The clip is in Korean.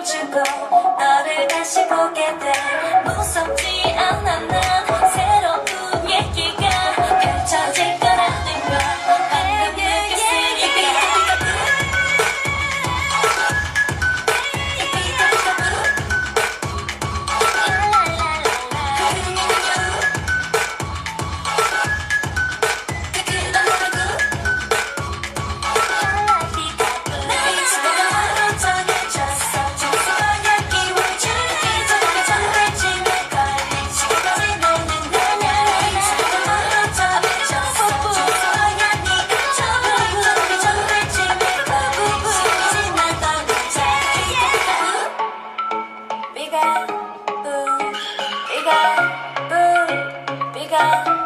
멈추고 너를 다시 보게 돼 무섭지 Go.